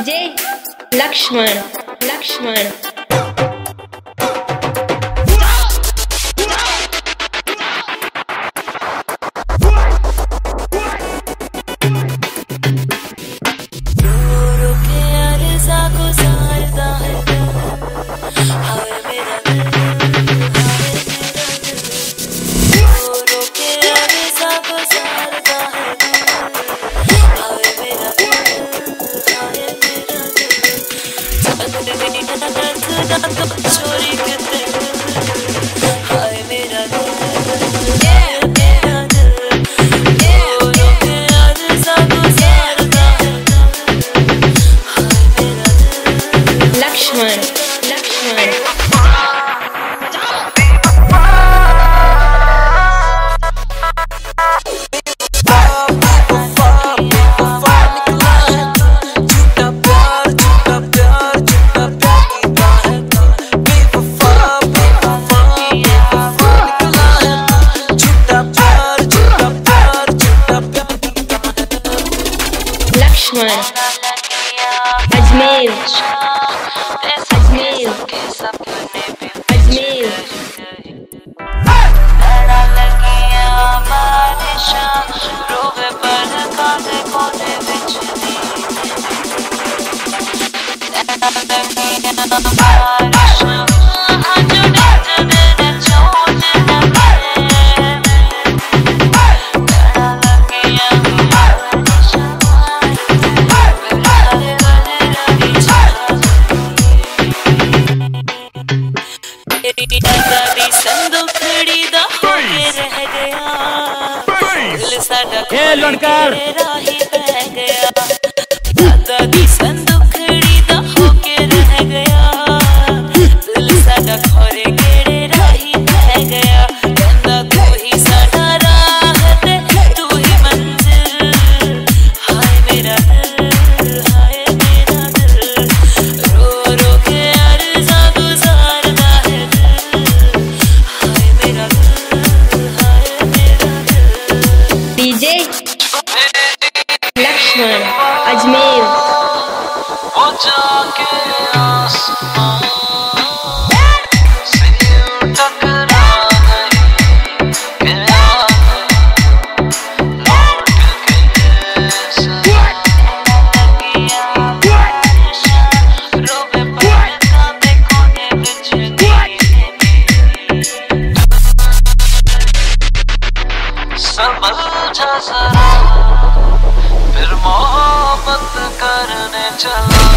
DJ Lakshman Lakshman. mano. Mas दी खड़ी दा गया। लड़का। लक्ष्मण अजमेर वो जाके आसमां से 着